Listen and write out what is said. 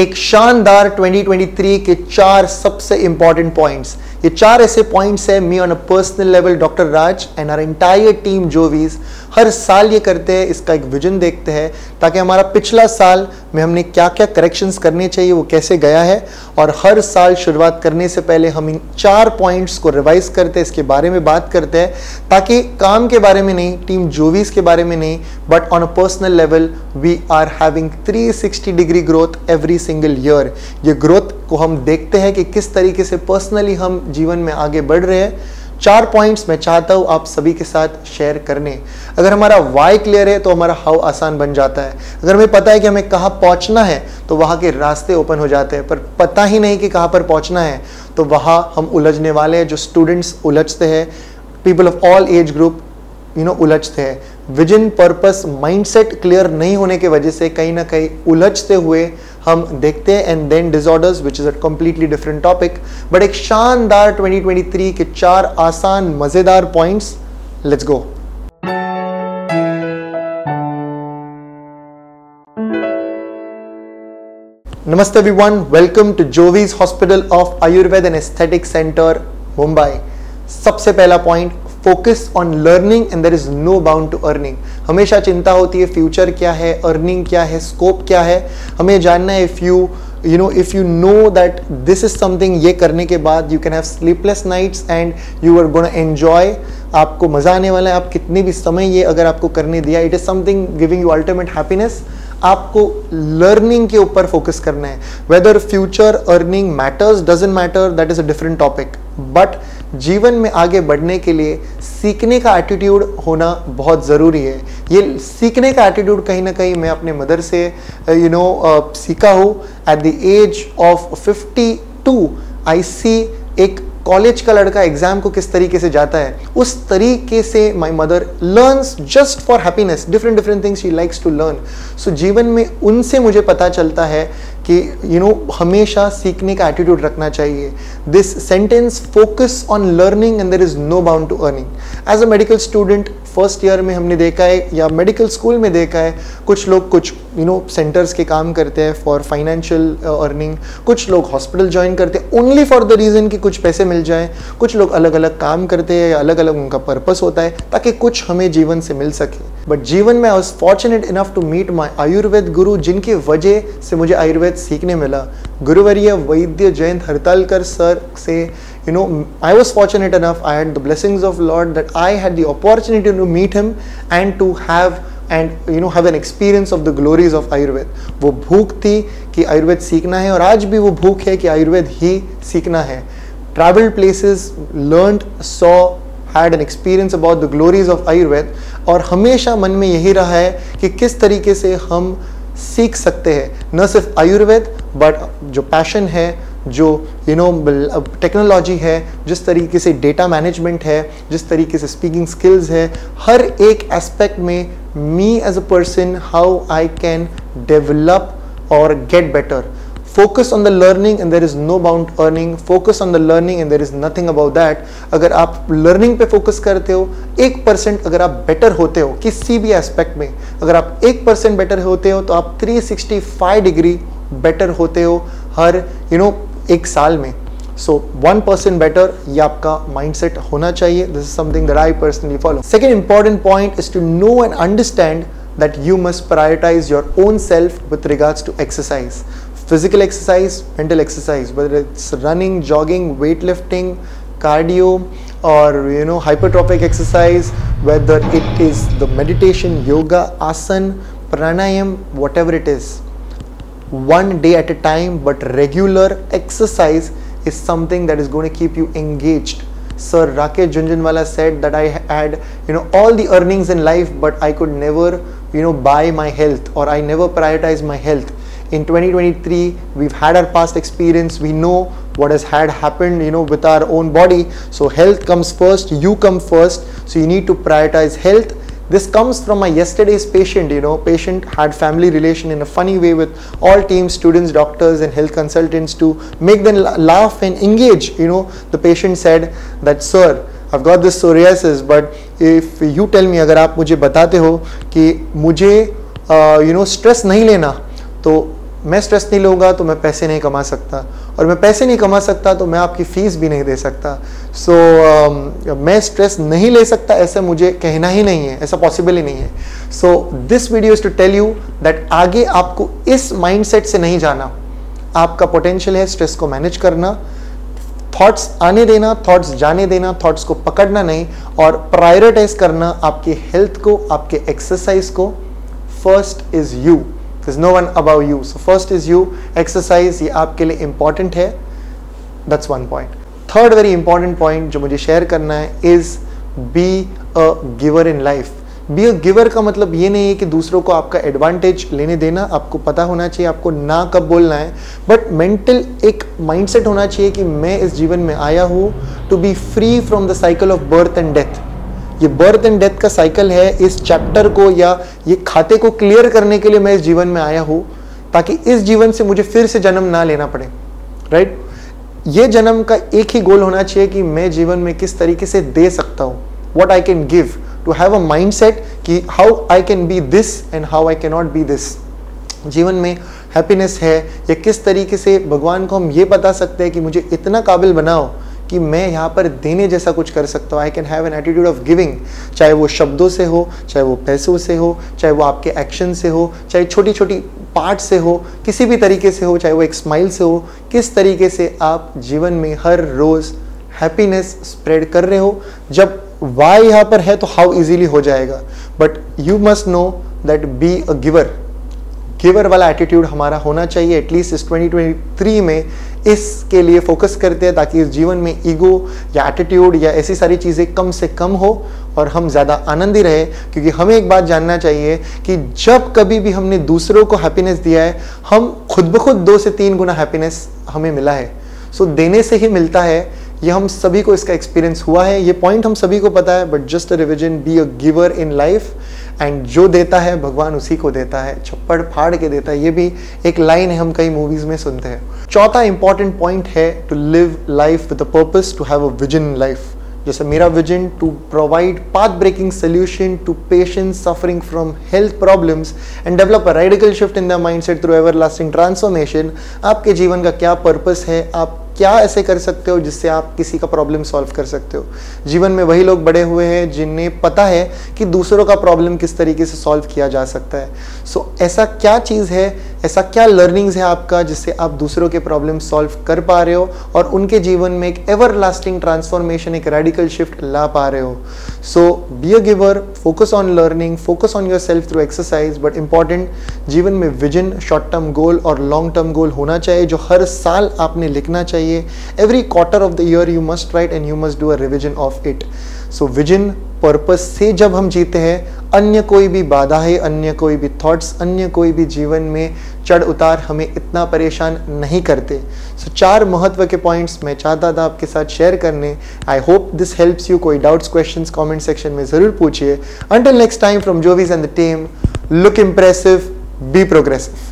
एक शानदार 2023 के चार सबसे इंपॉर्टेंट पॉइंट्स ये चार ऐसे पॉइंट्स है me on a personal level doctor Raj and our entire team Jovees हर साल ये करते हैं, इसका एक विजन देखते हैं, ताकि हमारा पिछला साल में हमने क्या क्या करेक्शंस करने चाहिए, वो कैसे गया है, और हर साल शुरुआत करने से पहले हम इन चार पॉइंट्स को रिवाइज करते हैं, इसके बारे में बात करते हैं, ताकि काम के बारे में नहीं टीम जोवीज के बारे में नहीं but on a personal level we are having 360 degree growth every single year ये ग्रोथ को हम देखते हैं कि किस तरीके से पर्सनली हम जीवन में आगे बढ़ रहे हैं। चार पॉइंट्स मैं चाहता हूँ आप सभी के साथ शेयर करने। अगर हमारा वाई क्लियर है तो हमारा हाउ आसान बन जाता है। अगर हमें पता है कि हमें कहाँ पहुँचना है तो वहाँ के रास्ते ओपन हो जाते हैं। पर पता ही नहीं कि कहाँ पर पहुँचना है तो वहाँ हम उलझने वाले हैं। जो स्टूडेंट्स उलझते हैं people of all age group you know उलझते हैं। विजन पर्पस माइंडसेट क्लियर नहीं होने की वजह से कहीं ना कहीं उलझते हुए हम देखते हैं and then disorders which is a completely different topic but एक शानदार 2023 के चार आसान, मज़ेदार पॉइंट्स लेट्स गो नमस्ते everyone welcome to Jovees hospital of Ayurveda and aesthetic centre Mumbai सबसे पहला point focus on learning and there is no bound to earning हमेशा चिंता होती है फ्यूचर क्या है अर्निंग क्या है स्कोप क्या है? हमें जानना है if you you know if you know that this is something ये करने के बाद you can have sleepless nights and you are gonna enjoy आपको मज़ा आने वाला है, आप कितने भी समय ये अगर आपको करने दिया it is something giving you ultimate happiness आपको लर्निंग के ऊपर फोकस करना है। Whether future earning matters doesn't matter that is a different topic but जीवन में आगे बढ़ने के लिए सीखने का एटीट्यूड होना बहुत ज़रूरी है। ये सीखने का एटीट्यूड कहीं ना कहीं मैं अपने मदर से यू नो uh, सीखा हूँ। At the age of 52 I see एक कॉलेज का लड़का एग्ज़ाम को किस तरीके से जाता है उस तरीके से my mother learns just for happiness different different things she likes to learn so जीवन में उनसे मुझे पता चलता है कि यू you नो know, हमेशा सीखने का एटीट्यूड रखना चाहिए। This sentence focus on learning and there is no bound to earning as a medical student first year में हमने देखा है या मेडिकल स्कूल में देखा है, कुछ लोग कुछ यू नो सेंटर्स के काम करते हैं फॉर फाइनेंशियल अर्निंग कुछ लोग हॉस्पिटल ज्वाइन करते हैं ओनली फॉर द रीज़न कि कुछ पैसे मिल जाए, कुछ लोग अलग अलग काम करते हैं या अलग अलग उनका पर्पस होता है ताकि कुछ हमें जीवन से मिल सके। बट जीवन में I was fortunate enough to meet my Ayurveda guru जिनकी वजह से मुझे आयुर्वेद सीखने मिला। गुरुवर्य वैद्य जयंत हरतालकर सर से you know, i was fortunate enough, i had the blessings of lord that i had the opportunity to meet him and to have and you know have an experience of the glories of Ayurveda वो भूख थी कि आयुर्वेद सीखना है और आज भी वो भूख है कि आयुर्वेद ही सीखना है। Travel places learn saw had an experience about the glories of Ayurveda और हमेशा मन में यही रहा है कि किस तरीके से हम सीख सकते हैं। न सिर्फ़ आयुर्वेद बट जो पैशन है जो यू नो टेक्नोलॉजी है जिस तरीके से डेटा मैनेजमेंट है जिस तरीके से स्पीकिंग स्किल्स है हर एक एस्पेक्ट में me as a person how I can develop और get better focus on the learning and there is no bound earning focus on the learning and there is nothing about that अगर आप learning पे focus करते हो एक percent अगर आप better होते हो किसी भी एस्पेक्ट में अगर आप एक परसेंट बेटर होते हो तो आप 365 डिग्री बेटर होते हो हर यू you नो know, एक साल में सो वन परसेंट बेटर ये आपका माइंडसेट होना चाहिए this is something that I personally follow second important point is to know and understand that you must prioritize your own self with regards to exercise physical exercise mental exercise whether it's running jogging weightlifting cardio or you know hypertrophic exercise whether it is the meditation yoga asana pranayam whatever it is one day at a time but regular exercise is something that is going to keep you engaged. Sir rakesh jhunjhunwala said that i had you know all the earnings in life but i could never you know buy my health or i never prioritize my health. In 2023 we've had our past experience. We know what has had happened you know with our own body. So health comes first you come first. So you need to prioritize health this comes from my yesterday's patient, you know, patient had family relation in a funny way with all teams, students, doctors and health consultants to make them laugh and engage. You know, the patient said that, sir, I've got this psoriasis, but if you tell me, अगर आप मुझे बताते हो कि मुझे you know stress नहीं लेना तो मैं स्ट्रेस नहीं लूँगा तो मैं पैसे नहीं कमा सकता और मैं पैसे नहीं कमा सकता तो मैं आपकी फ़ीस भी नहीं दे सकता। सो so, uh, मैं स्ट्रेस नहीं ले सकता ऐसा मुझे कहना ही नहीं है ऐसा पॉसिबल ही नहीं है। So this video is to tell you that आगे आपको इस माइंडसेट से नहीं जाना। आपका पोटेंशियल है स्ट्रेस को मैनेज करना। थॉट्स आने देना थॉट्स जाने देना थॉट्स को पकड़ना नहीं। और प्रायोरिटाइज करना आपकी हेल्थ को आपके एक्सरसाइज को। First is you there's no one above you. So first is you. Exercise, ये आपके लिए important है. That's one point. Third very important point जो मुझे share करना है is be a giver in life. Be a giver का मतलब ये नहीं है कि दूसरों को आपका एडवांटेज लेने देना, आपको पता होना चाहिए, आपको ना कब बोलना है बट मेंटल एक माइंडसेट होना चाहिए कि मैं इस जीवन में आया हूँ to be free from the cycle of birth and death ये बर्थ एंड डेथ का साइकिल है, इस चैप्टर को या ये खाते को क्लियर करने के लिए मैं इस जीवन में आया हूँ, ताकि इस जीवन से मुझे फिर से जन्म ना लेना पड़े राइट ये जन्म का एक ही गोल होना चाहिए कि मैं जीवन में किस तरीके से दे सकता हूँ what I can give to have a mindset कि how I can be this and how I can not be this जीवन में हैप्पीनेस है, या किस तरीके से भगवान को हम ये बता सकते हैं कि मुझे इतना काबिल बनाओ कि मैं यहाँ पर देने जैसा कुछ कर सकता हूँ। I can have an attitude of giving चाहे वो शब्दों से हो, चाहे वो पैसों से हो, चाहे वो आपके एक्शन से हो, चाहे छोटी छोटी पार्ट से हो, किसी भी तरीके से हो, चाहे वो एक स्माइल से हो, किस तरीके से आप जीवन में हर रोज़ हैप्पीनेस स्प्रेड कर रहे हो। जब वाई यहाँ पर है तो हाउ इजीली हो जाएगा। But you must know that be a giver giver वाला एटीट्यूड हमारा होना चाहिए एटलीस्ट इस 2023 में इसके लिए फोकस करते हैं ताकि इस जीवन में ईगो या एटीट्यूड या ऐसी सारी चीज़ें कम से कम हो और हम ज़्यादा आनंदी रहे। क्योंकि हमें एक बात जानना चाहिए कि जब कभी भी हमने दूसरों को हैप्पीनेस दिया है हम खुद ब खुद दो से तीन गुना हैप्पीनेस हमें मिला है। सो so, देने से ही मिलता है। ये हम सभी को इसका एक्सपीरियंस हुआ है। ये पॉइंट हम सभी को पता है but just a revision be a giver in life and जो देता है, भगवान उसी को देता है। छप्पड़ फाड़ के देता है। ये भी एक लाइन है हम कई मूवीज़ में सुनते हैं। चौथा इंपॉर्टेंट पॉइंट है to live life with a purpose to have a vision life जैसे मेरा vision to provide path breaking solution to patient suffering from health problems and develop a radical shift in the mindset through everlasting transformation आपके जीवन का क्या purpose है? आप क्या ऐसे कर सकते हो जिससे आप किसी का प्रॉब्लम सॉल्व कर सकते हो? जीवन में वही लोग बड़े हुए हैं जिन्हें पता है कि दूसरों का प्रॉब्लम किस तरीके से सॉल्व किया जा सकता है। सो so, ऐसा क्या चीज़ है ऐसा क्या लर्निंग्स है आपका जिससे आप दूसरों के प्रॉब्लम सॉल्व कर पा रहे हो और उनके जीवन में एक एवर लास्टिंग ट्रांसफॉर्मेशन एक रेडिकल शिफ्ट ला पा रहे हो? So be a giver focus on learning focus on yourself through exercise but important जीवन में विजन शॉर्ट टर्म गोल और लॉन्ग टर्म गोल होना चाहिए, जो हर साल आपने लिखना चाहिए। Every quarter of the year you must write and you must do a revision of it so vision purpose से जब हम जीते हैं अन्य कोई भी बाधाएँ अन्य कोई भी थॉट्स अन्य कोई भी जीवन में चढ़ उतार हमें इतना परेशान नहीं करते। सो so, चार महत्व के पॉइंट्स मैं चाहता था आपके साथ शेयर करने। I hope this helps you कोई डाउट्स क्वेश्चन कॉमेंट सेक्शन में ज़रूर पूछिए। Until next time from जोवीज and the team look impressive be progressive